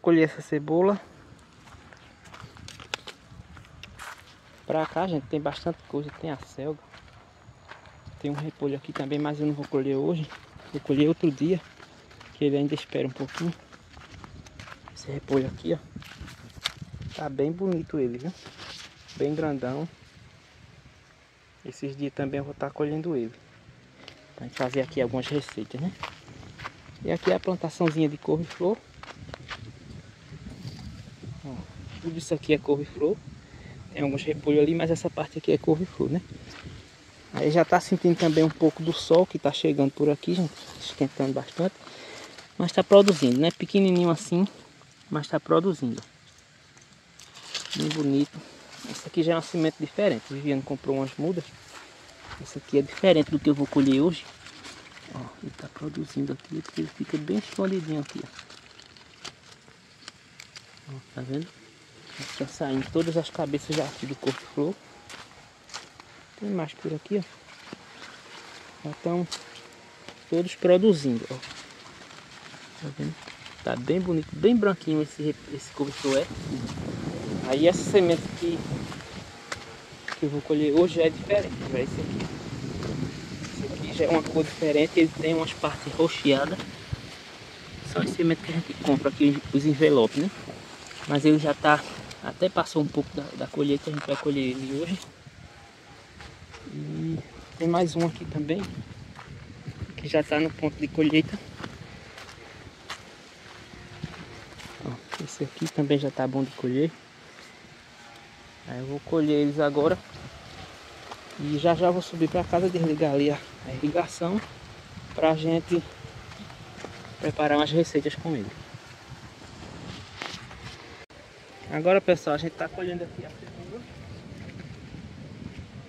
colher essa cebola. Pra cá, gente, tem bastante coisa. Tem a selga. Tem um repolho aqui também, mas eu não vou colher hoje. Vou colher outro dia. Que ele ainda espera um pouquinho. Esse repolho aqui, ó. Tá bem bonito ele, viu? Bem grandão. Esses dias também eu vou estar tá colhendo ele. Pra gente fazer aqui algumas receitas, né? E aqui é a plantaçãozinha de couve-flor. Tudo isso aqui é couve-flor. Tem alguns repolhos ali, mas essa parte aqui é couve-flor, né? Aí já tá sentindo também um pouco do sol que tá chegando por aqui, gente. Esquentando bastante. Mas tá produzindo, né? Pequenininho assim, mas tá produzindo. Bem bonito. Esse aqui já é um cimento diferente. O Viviane comprou umas mudas. Esse aqui é diferente do que eu vou colher hoje. Ó, ele tá produzindo aqui, porque ele fica bem escondidinho aqui, ó. ó tá vendo? Saindo todas as cabeças já aqui do corpo flor. Tem mais por aqui, ó. Já estão todos produzindo, ó. Tá vendo? Tá bem bonito, bem branquinho esse, esse couve-flor é. Aí essa semente que, que eu vou colher hoje é diferente, já esse aqui. Esse aqui já é uma cor diferente, ele tem umas partes roxeadas. São as sementes que a gente compra aqui, os envelopes, né? Mas ele já tá, até passou um pouco da, da colheita, a gente vai colher ele hoje. E tem mais um aqui também, que já está no ponto de colheita. Ó, esse aqui também já está bom de colher. Aí eu vou colher eles agora. E já já vou subir para casa desligar ali a, a irrigação pra gente preparar umas receitas com ele. Agora pessoal, a gente tá colhendo aqui a segunda.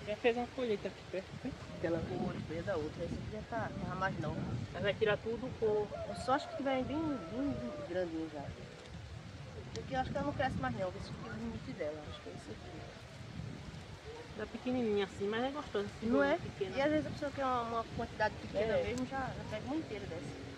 Já fez uma colheita aqui perto, né? Aquela uma da outra, esse aqui já tá, tá mais não. Mas vai tirar tudo por. Eu só acho que vai bem, bem grandinho já. Aqui eu acho que ela não cresce mais não, esse aqui é o limite dela, acho que é esse aqui. Tá pequenininha assim, mas é gostoso. Assim, não é? Pequena. E às vezes a pessoa quer uma, uma quantidade pequena é. mesmo, já, já pega uma inteira dessa.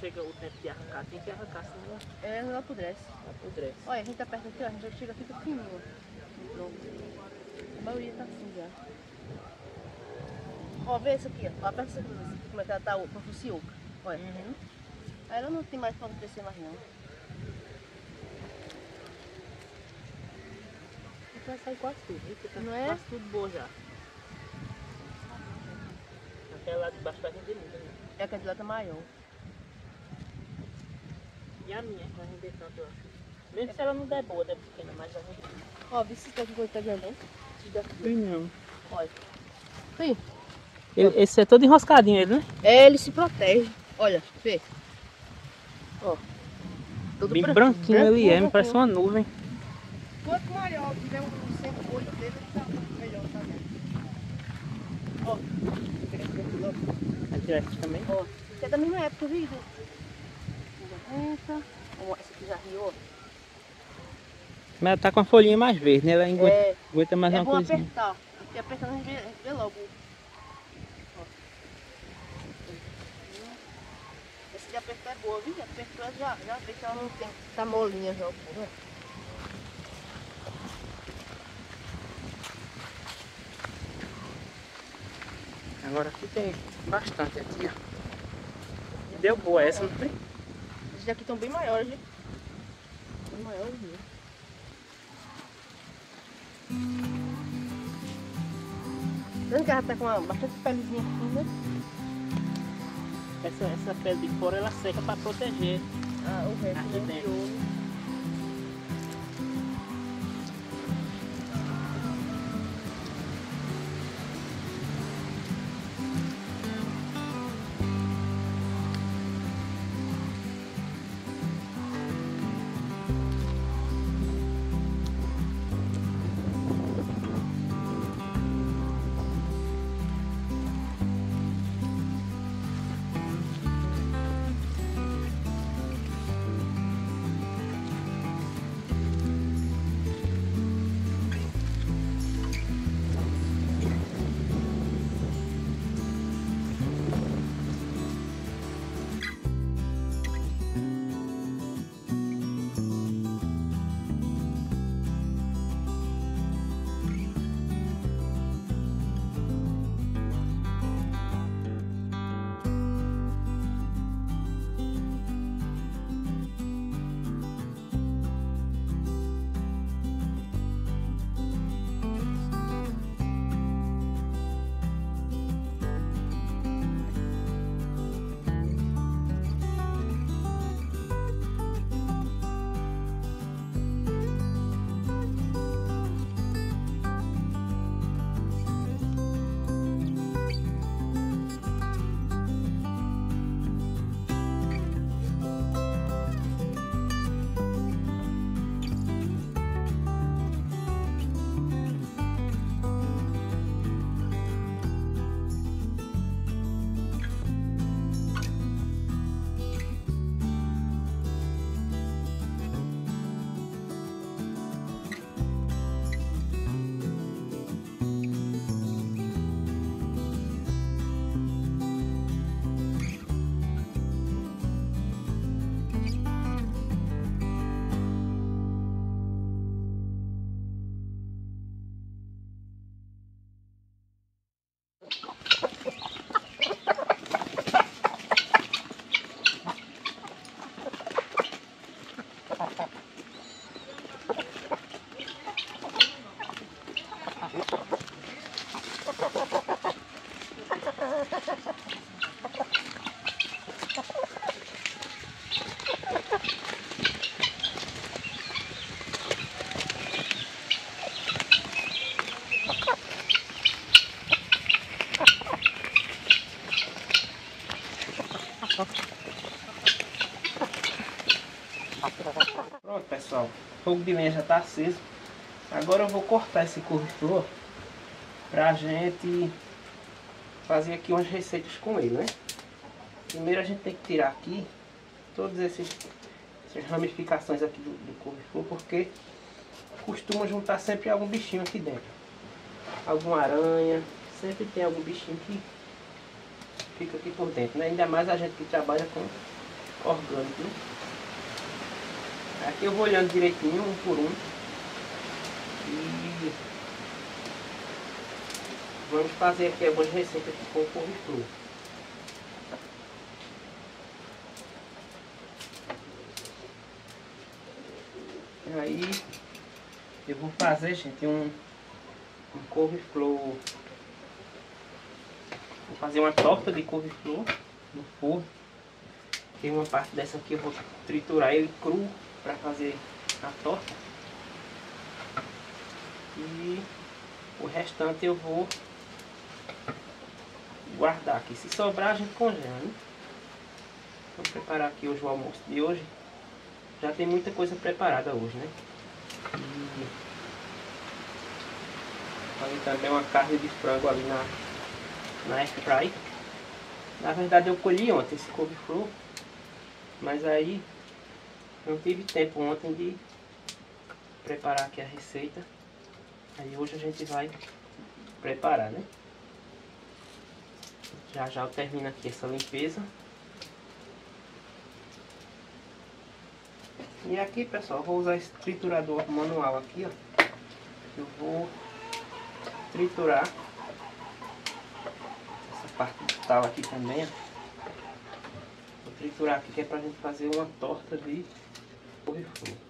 Chega o tempo de arrancar, tem que arrancar, senão ela... É, ela apodrece. Apodrece. Olha, a gente tá perto aqui, ó, a gente já chega, fica fininho. Pronto. A maioria tá assim já. Ó, vê essa aqui, ó. Aperta essa aqui, como é que ela tá, com fucioca. Olha. Uhum. Aí ela não tem mais pra crescer mais não. Vai sair quase tudo, tá não é? quase tudo boa já. Aquela lá de baixo vai render muito, né? É aquela de lá tá maior. E a minha vai render tanto, acho. Mesmo é. se ela não der boa, der pequena, mas vai render. Ó, vê se tá com coisa tá grandão. Tem não. Olha. Ele, esse é todo enroscadinho ele, né? É, ele se protege. Olha, vê. Ó. Todo Bem branquinho, ele é, me parece uma nuvem. Quanto maior tiver um centro olho dele, ele tá melhor, tá vendo? Ó. Aqui também? Ó. Esse é da mesma época, viu? Essa. Essa aqui já riou. Mas ela tá com a folhinha mais verde, né? Ela aguenta, é, aguenta mais é uma coisinha. É bom apertar. Porque apertando a gente vê, a gente vê logo apertar é boa, viu? Apertou já, já vê que ela não tem, tá molinha já. Né? Agora aqui tem bastante aqui, ó. E deu boa essa, não foi? Esses daqui estão bem maiores, né? Bem maiores mesmo. Vendo que ela tá com uma bastante pelezinha fina. Essa, essa pele de fora ela seca para proteger. Ah, o resto aqui dentro. Fogo de lenha já está aceso. Agora eu vou cortar esse couve-flor pra gente fazer aqui umas receitas com ele, né? Primeiro a gente tem que tirar aqui todas essas ramificações aqui do, do porque costuma juntar sempre algum bichinho aqui dentro. Alguma aranha, sempre tem algum bichinho que fica aqui por dentro, né? Ainda mais a gente que trabalha com orgânico, né? Aqui eu vou olhando direitinho, um por um. E vamos fazer aqui algumas receitas com couve-flor. Aí eu vou fazer, gente, um, um couve-flor. Vou fazer uma torta de couve-flor no forno. Tem uma parte dessa aqui, eu vou triturar ele cru para fazer a torta. E o restante eu vou guardar aqui. Se sobrar a gente congela, né? Vou preparar aqui hoje o almoço de hoje. Já tem muita coisa preparada hoje, né? E fazer também uma carne de frango ali na, na air fry. Na verdade eu colhi ontem esse couve-flor, mas aí não tive tempo ontem de preparar aqui a receita. Aí hoje a gente vai preparar, né? Já já eu termino aqui essa limpeza. E aqui, pessoal, vou usar esse triturador manual aqui, ó. Eu vou triturar essa parte do tal aqui também, ó. Triturar aqui que é pra gente fazer uma torta de couve-flor.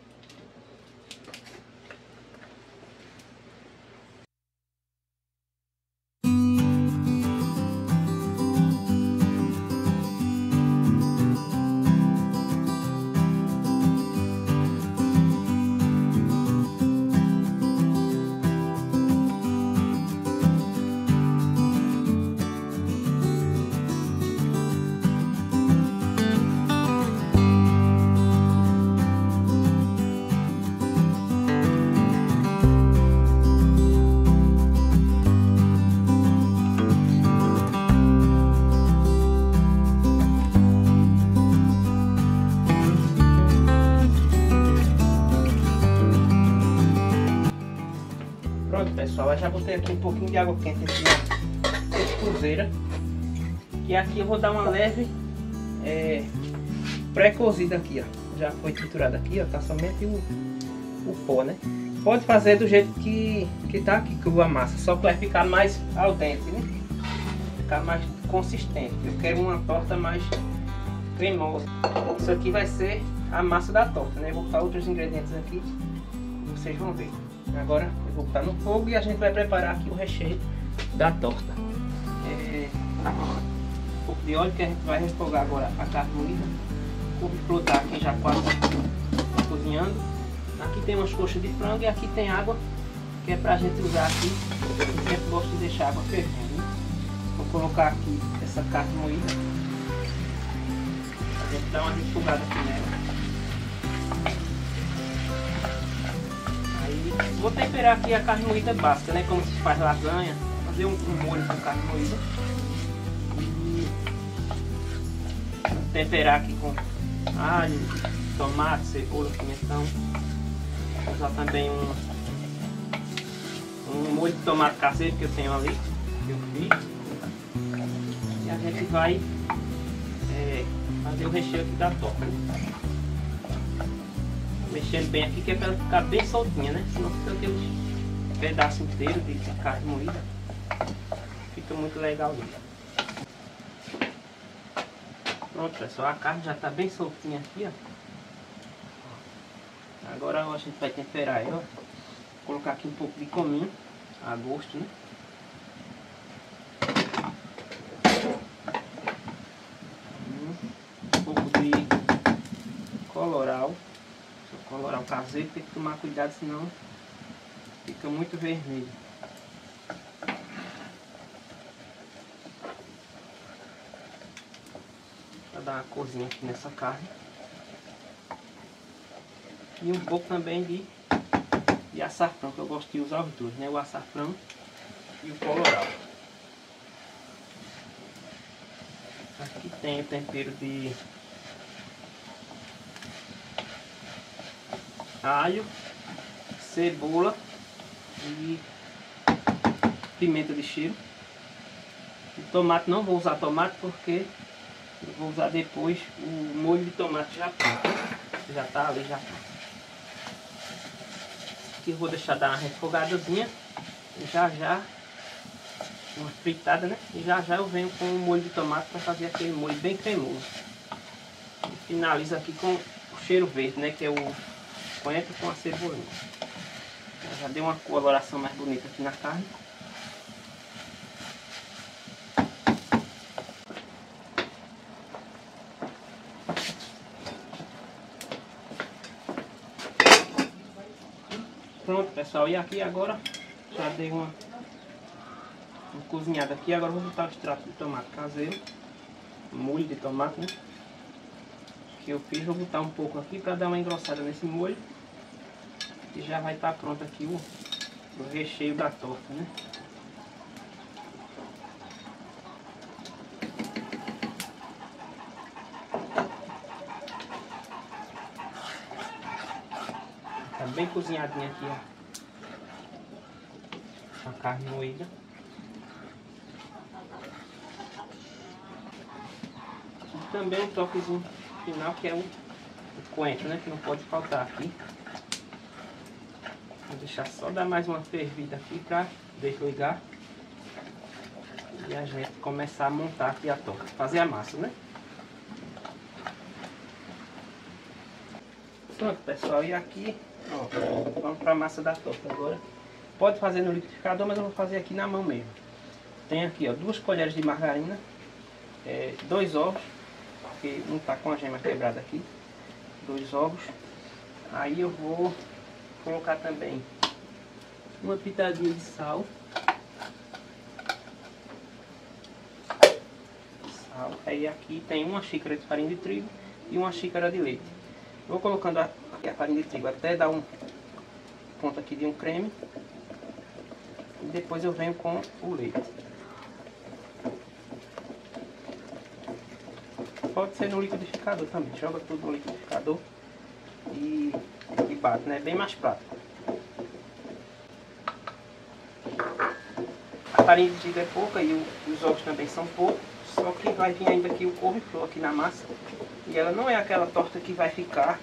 Pronto pessoal, eu já botei aqui um pouquinho de água quente aqui na cozeira. E aqui eu vou dar uma leve é, pré-cozida aqui, ó. Já foi triturada aqui, ó, tá somente o, o pó, né? Pode fazer do jeito que, que tá aqui, crua a massa, só para ficar mais al dente, né? Ficar mais consistente. Eu quero uma torta mais cremosa. Isso aqui vai ser a massa da torta, né? Vou botar outros ingredientes aqui, vocês vão ver. Agora eu vou botar no fogo e a gente vai preparar aqui o recheio da torta. É, um pouco de óleo que a gente vai refogar agora a carne moída. Couve-flor tá aqui já quase cozinhando. Aqui tem umas coxas de frango e aqui tem água que é pra gente usar aqui. Eu sempre gosto de deixar água fervendo. Né? Vou colocar aqui essa carne moída. A gente dá uma refogada aqui nela. Vou temperar aqui a carne moída básica, né? Como se faz lasanha. Fazer um, um molho com carne moída. E temperar aqui com alho, tomate, cebola, pimentão. Vou usar também um, um molho de tomate caseiro que eu tenho ali, que eu fiz. E a gente vai é, fazer o recheio aqui da torta mexendo bem aqui que é para ela ficar bem soltinha, né? Senão fica aquele pedaço inteiro de carne moída. Fica muito legal ali. Pronto pessoal, a carne já está bem soltinha aqui, ó. Agora a gente vai temperar ela. Vou colocar aqui um pouco de cominho, a gosto, né? Um pouco de coloral caseiro, tem que tomar cuidado, senão fica muito vermelho. Para dar uma corzinha aqui nessa carne. E um pouco também de, de açafrão, que eu gosto de usar os dois, né? O açafrão e o colorau. Aqui tem o tempero de alho, cebola e pimenta de cheiro. O tomate não vou usar tomate porque eu vou usar depois o molho de tomate já pronto. Já está ali já pronto. Aqui eu vou deixar dar uma refogadazinha. Já já uma fritada, né? E já já eu venho com o molho de tomate para fazer aquele molho bem cremoso. Finalizo aqui com o cheiro verde, né? Que é o coentro com a cebolinha. Já deu uma coloração mais bonita aqui na carne. Pronto pessoal, e aqui agora já dei uma, uma cozinhada aqui, agora vou botar o extrato de tomate caseiro, molho de tomate, né? Que eu fiz, vou botar um pouco aqui para dar uma engrossada nesse molho. E já vai estar tá pronto aqui o, o recheio da torta, né? Tá bem cozinhadinha aqui, ó. A carne moída. Também um toquezinho final que é o, o coentro, né? Que não pode faltar aqui. Vou deixar só dar mais uma fervida aqui para desligar. E a gente começar a montar aqui a torta. Fazer a massa, né? Pronto, pessoal. E aqui, ó, vamos para massa da torta agora. Pode fazer no liquidificador, mas eu vou fazer aqui na mão mesmo. Tem aqui, ó, duas colheres de margarina, é, dois ovos, porque um tá com a gema quebrada aqui. Dois ovos. Aí eu vou colocar também uma pitadinha de sal. Sal. Aí aqui tem uma xícara de farinha de trigo e uma xícara de leite. Vou colocando aqui a farinha de trigo até dar um ponto aqui de um creme. E depois eu venho com o leite. Pode ser no liquidificador também. Joga tudo no liquidificador e e bate, né? Bem mais prático. A farinha de trigo é pouca e o, os ovos também são poucos, só que vai vir ainda aqui o couve-flor aqui na massa. E ela não é aquela torta que vai ficar,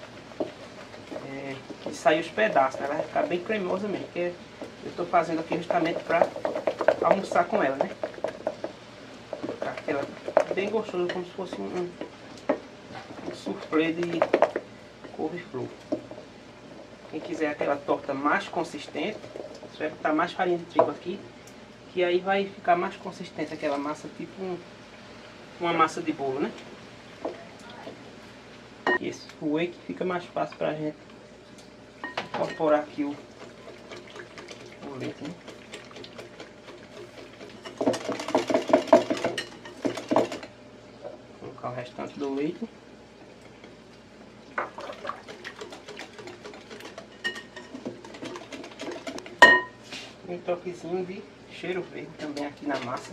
é, que sai os pedaços, né? Ela vai ficar bem cremosa mesmo, porque eu estou fazendo aqui justamente para almoçar com ela, né? Aquela bem gostosa, como se fosse um soufflé de couve-flor. Quem quiser aquela torta mais consistente, você vai botar mais farinha de trigo aqui, que aí vai ficar mais consistente aquela massa, tipo um, uma massa de bolo, né? E esse whey que fica mais fácil pra gente incorporar aqui o, o leite, né? Vou colocar o restante do leite. Um toquezinho de cheiro verde também aqui na massa.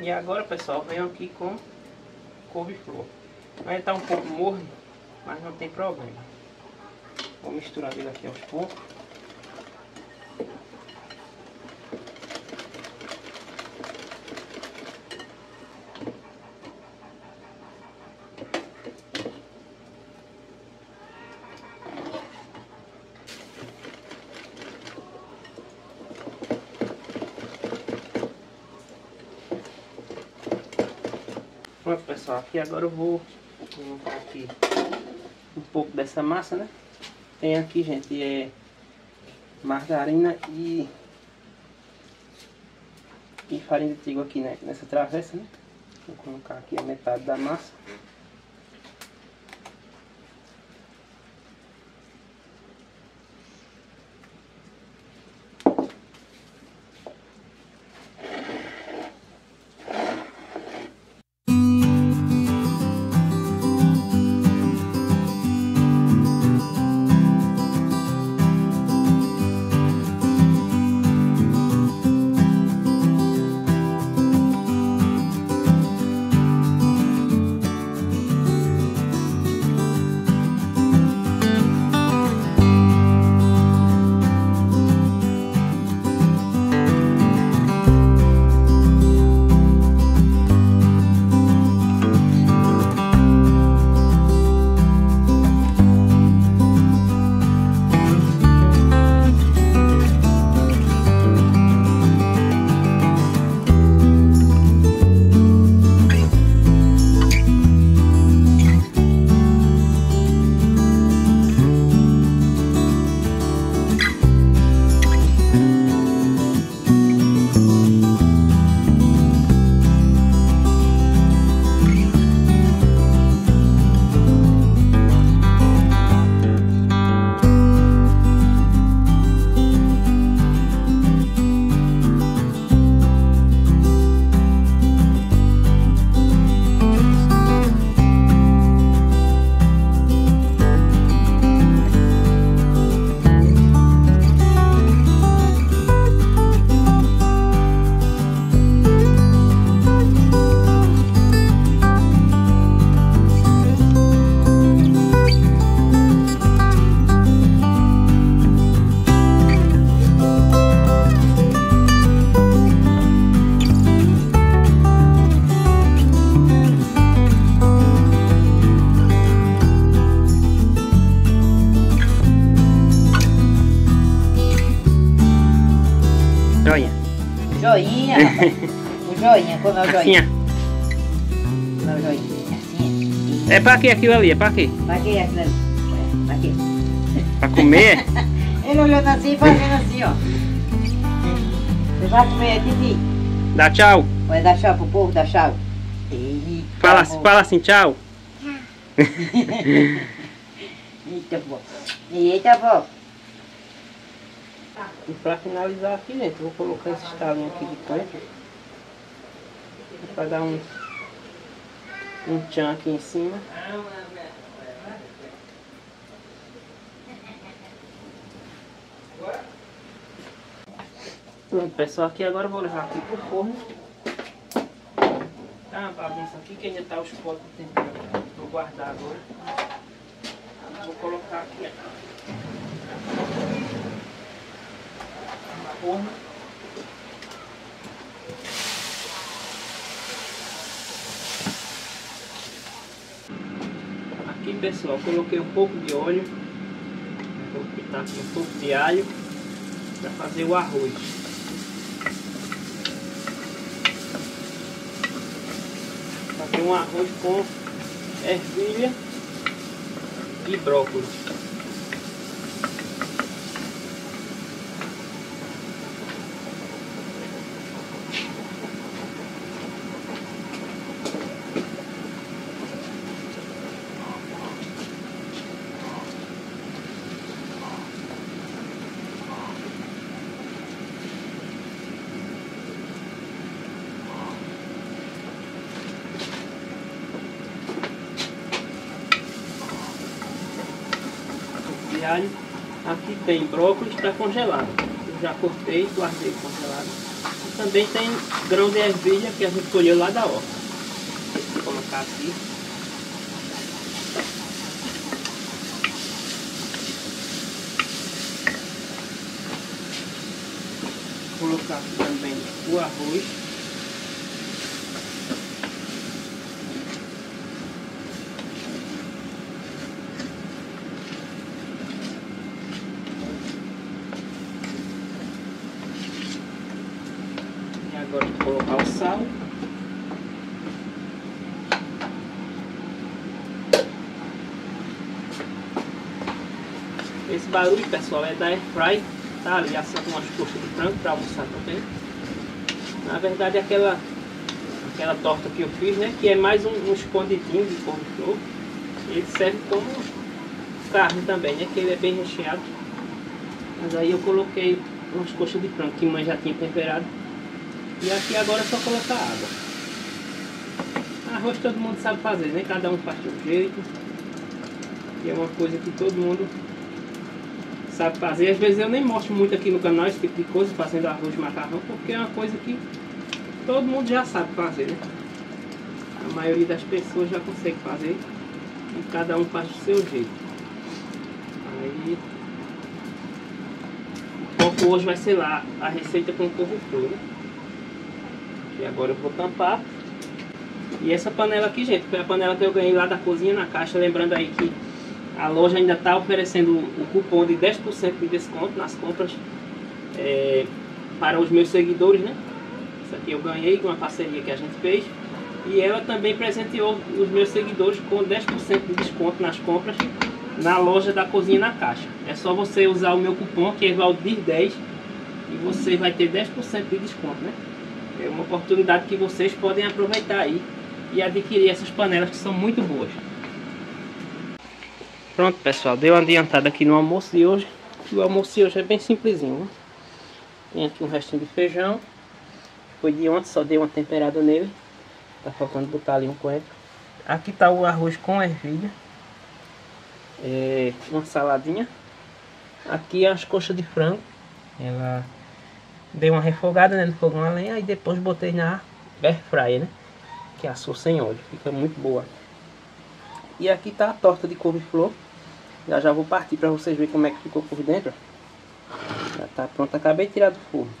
E agora, pessoal, venho aqui com couve-flor. Vai estar um pouco morno, mas não tem problema. Vou misturar ele aqui aos poucos. Aqui agora eu vou colocar aqui um pouco dessa massa, né? Tem aqui, gente, é margarina e, e farinha de trigo aqui, né? Nessa travessa, né? Vou colocar aqui a metade da massa. Assim, ó. É pra quê aquilo ali? É pra quê? Pra que aquilo ali? Pra quê? Pra comer? Ele olhando assim e fazendo assim, ó. Você vai comer, Titi? Dá tchau. Vai dar tchau pro povo, dá tchau. Eita, Fala, fala assim, tchau. Eita, vó. Eita, vó. E pra finalizar aqui, gente, eu vou colocar esse estalinho aqui de canto. Pra dar um, um tchan aqui em cima. Pronto, pessoal, aqui agora eu vou levar aqui pro forno. Tá uma bagunça aqui que ainda tá os potes do tempero. Vou guardar agora. Vou colocar aqui, no forno. Aqui pessoal, coloquei um pouco de óleo, vou pitar aqui um pouco de alho para fazer o arroz. Fazer um arroz com ervilha e brócolis. de alho. Aqui tem brócolis para congelar. Eu já cortei, guardei congelado. E também tem grão de ervilha que a gente colheu lá da horta. Vou colocar aqui. Vou colocar aqui também o arroz. E agora vou colocar o sal. Esse barulho, pessoal, é da Airfry. Tá ali assando umas coxas de frango para almoçar também. Na verdade, aquela, aquela torta que eu fiz, né? Que é mais um, um escondidinho de couve-flor. Ele serve como carne também, né? Que ele é bem recheado. Mas aí eu coloquei umas coxas de frango que mãe já tinha temperado. E aqui agora é só colocar água. Arroz todo mundo sabe fazer, né? Cada um faz um jeito. E é uma coisa que todo mundo sabe fazer. Às vezes eu nem mostro muito aqui no canal esse tipo de coisa, fazendo arroz de macarrão, porque é uma coisa que todo mundo já sabe fazer, né? A maioria das pessoas já consegue fazer. E cada um faz do seu jeito. Aí o foco hoje vai ser lá a receita com couve-flor, né? E agora eu vou tampar. E essa panela aqui, gente, foi a panela que eu ganhei lá da cozinha na caixa. Lembrando aí que a loja ainda está oferecendo o cupom de 10% de desconto nas compras é, para os meus seguidores, né? Isso aqui eu ganhei com uma parceria que a gente fez. E ela também presenteou os meus seguidores com 10% de desconto nas compras na loja da Cozinha na Caixa. É só você usar o meu cupom que é Valdir10 e você vai ter 10% de desconto, né? É uma oportunidade que vocês podem aproveitar aí e adquirir essas panelas que são muito boas. Pronto pessoal, deu uma adiantada aqui no almoço de hoje. O almoço de hoje é bem simplesinho. Né? Tem aqui um restinho de feijão. Foi de ontem, só dei uma temperada nele. Tá faltando botar ali um coentro. Aqui tá o arroz com ervilha. É, uma saladinha. Aqui as coxas de frango. Ela dei uma refogada né, no fogão a lenha e depois botei na air fryer, né? Que é assou sem óleo, fica muito boa. E aqui tá a torta de couve-flor. Já já vou partir para vocês verem como é que ficou por dentro. Já tá pronta, acabei de tirar do forno.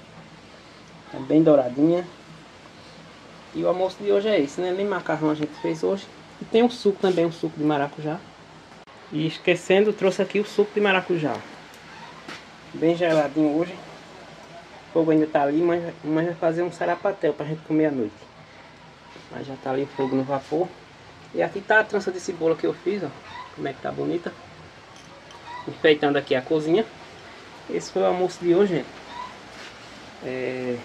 Tá bem douradinha. E o almoço de hoje é esse, né? Nem macarrão a gente fez hoje. E tem um suco também, um suco de maracujá. E esquecendo, trouxe aqui o suco de maracujá. Bem geladinho hoje. O fogo ainda tá ali, mas, mas vai fazer um sarapatel pra gente comer à noite. Mas já tá ali o fogo no vapor. E aqui tá a trança de cebola que eu fiz, ó. Como é que tá bonita. Enfeitando aqui a cozinha. Esse foi o almoço de hoje, gente. É...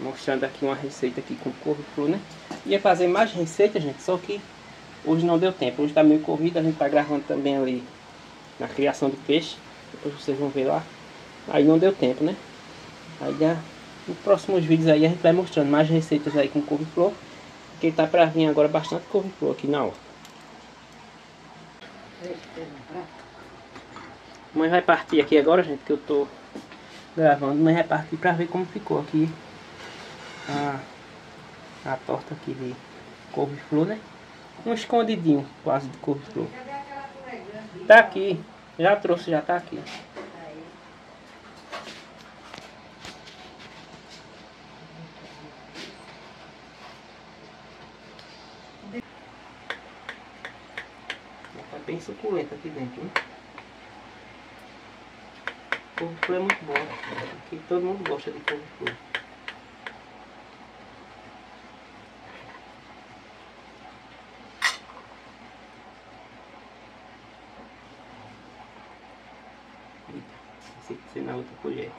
Mostrando aqui uma receita aqui com couve-flor, né? Ia fazer mais receitas, gente, só que hoje não deu tempo. Hoje tá meio corrida, a gente tá gravando também ali na criação do peixe. Depois vocês vão ver lá. Aí não deu tempo, né? Aí já, nos próximos vídeos aí a gente vai mostrando mais receitas aí com couve-flor. Porque tá pra vir agora bastante couve-flor aqui na horta. Mãe vai partir aqui agora, gente, que eu tô gravando. Mãe vai partir pra ver como ficou aqui a, a torta aqui de couve-flor, né? Um escondidinho quase de couve-flor. Tá aqui. Já trouxe, já tá aqui. Bem suculenta aqui dentro, né? Couve-flor é muito bom. Aqui todo mundo gosta de couve-flor. Esse aqui na outra colher.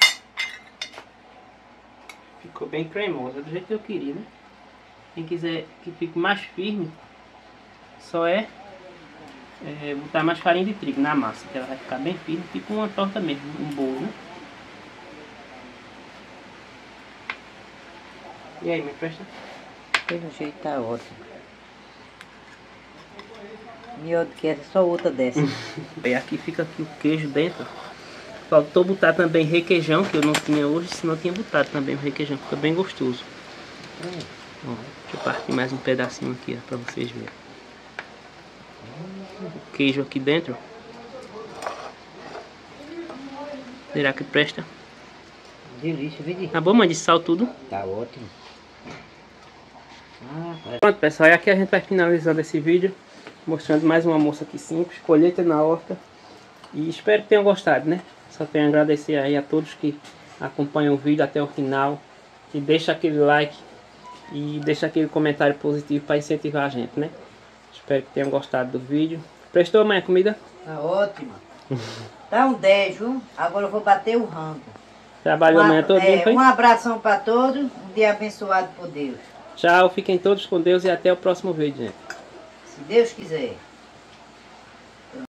Ficou bem cremosa, do jeito que eu queria, né? Quem quiser que fique mais firme, só é, é botar mais farinha de trigo na massa, que ela vai ficar bem firme, tipo uma torta mesmo, um bolo, né? E aí, me presta? Pelo jeito tá ótimo. Melhor do que essa, só outra dessa. E aqui fica aqui o queijo dentro. Faltou botar também requeijão, que eu não tinha hoje, senão eu tinha botado também o requeijão, fica bem gostoso. Ó, deixa eu partir mais um pedacinho aqui, ó, pra vocês verem. O queijo aqui dentro. Será que presta? Delícia, vedi? Tá bom, mãe, de sal tudo? Tá ótimo. Ah, Pronto, pessoal, e aqui a gente vai finalizando esse vídeo, mostrando mais uma moça aqui simples, colheita na horta. E espero que tenham gostado, né? Só tenho a agradecer aí a todos que acompanham o vídeo até o final. E deixa aquele like e deixa aquele comentário positivo para incentivar a gente, né? Espero que tenham gostado do vídeo. Prestou, mãe, a comida? tá ótima. Tá um 10, viu? Agora eu vou bater o rango. Trabalhou Um a- amanhã todo é, dia? Um abração pra todos, um dia abençoado por Deus. Tchau, fiquem todos com Deus e até o próximo vídeo, gente. Se Deus quiser.